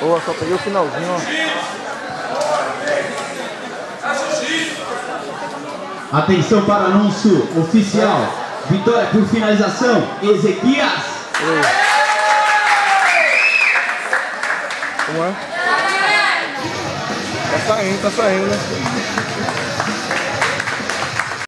Boa, só peguei o finalzinho, ó. Atenção para anúncio oficial. Vitória por finalização, Ezequias. Como é? Tá saindo, tá saindo, né?